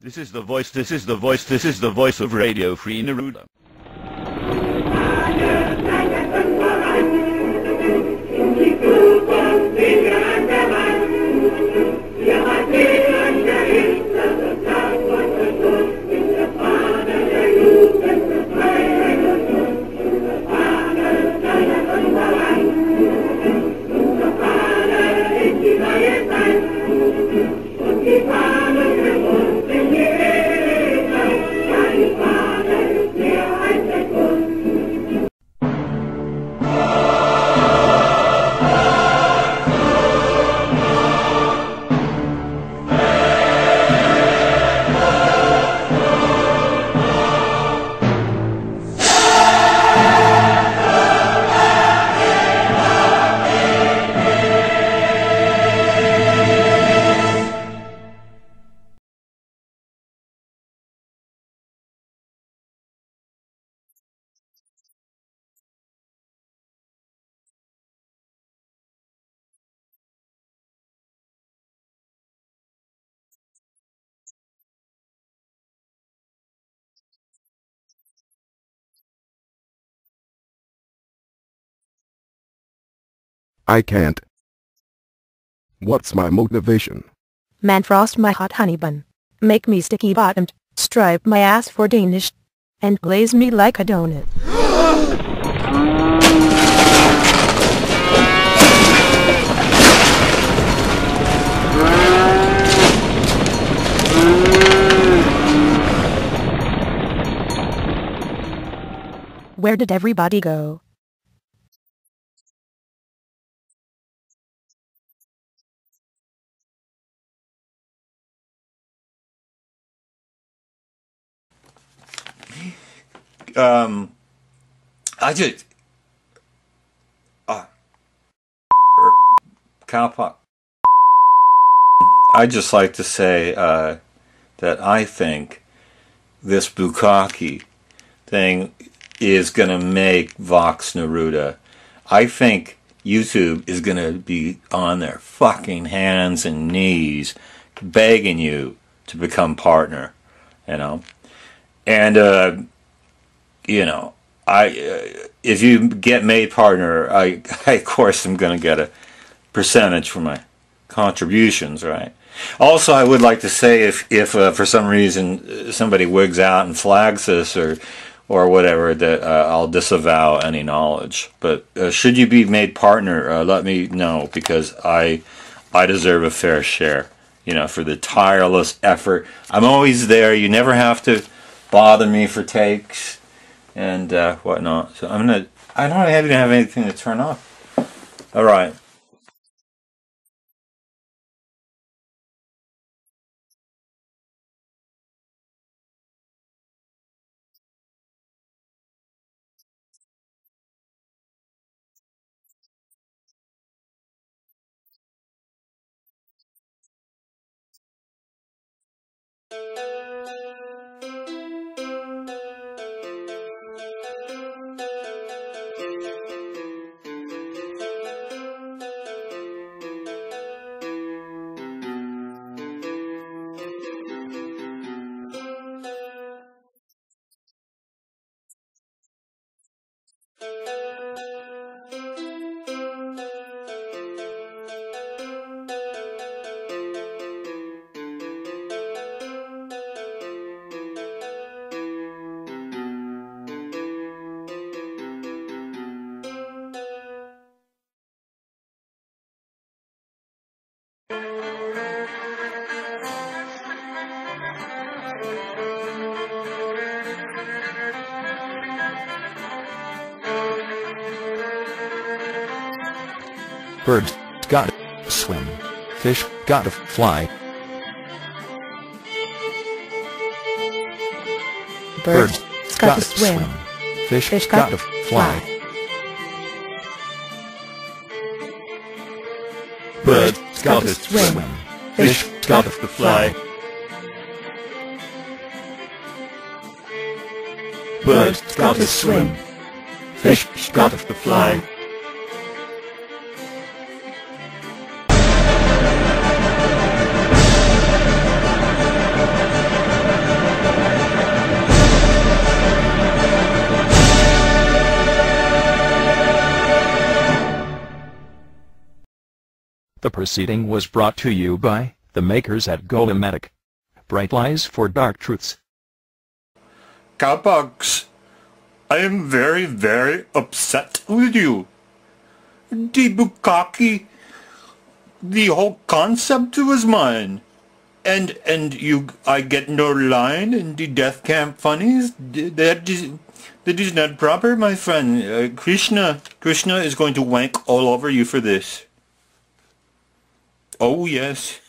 This is the voice, this is the voice, this is the voice of Radio Free Neruda. I can't. What's my motivation? Man frost my hot honey bun. Make me sticky bottomed, stripe my ass for Danish, and glaze me like a donut. Where did everybody go? Um, I just, uh, cowpox. I just like to say uh, that I think this Bukakki thing is going to make Vox Neruda. I think YouTube is going to be on their fucking hands and knees begging you to become partner, you know. And uh, you know, I uh, if you get made partner, I, I of course am going to get a percentage for my contributions, right? Also, I would like to say if if uh, for some reason somebody wigs out and flags this or or whatever, that uh, I'll disavow any knowledge. But uh, should you be made partner, uh, let me know because I I deserve a fair share. You know, for the tireless effort. I'm always there. You never have to bother me for takes and uh, whatnot. So I'm gonna. I don't even have anything to turn off. All right. Birds gotta swim. Fish gotta fly. Birds gotta swim. Fish, Fish gotta, fly. Birds gotta swim. Fish gotta fly. Birds gotta swim. Fish gotta fly. The proceeding was brought to you by the makers at Golematic. Bright Lies for Dark Truths. Cowpox, I am very, very upset with you. The the whole concept was mine. And, and you, I get no line in the death camp funnies? That is, that is not proper, my friend. Uh, Krishna, Krishna is going to wank all over you for this. Oh, yes.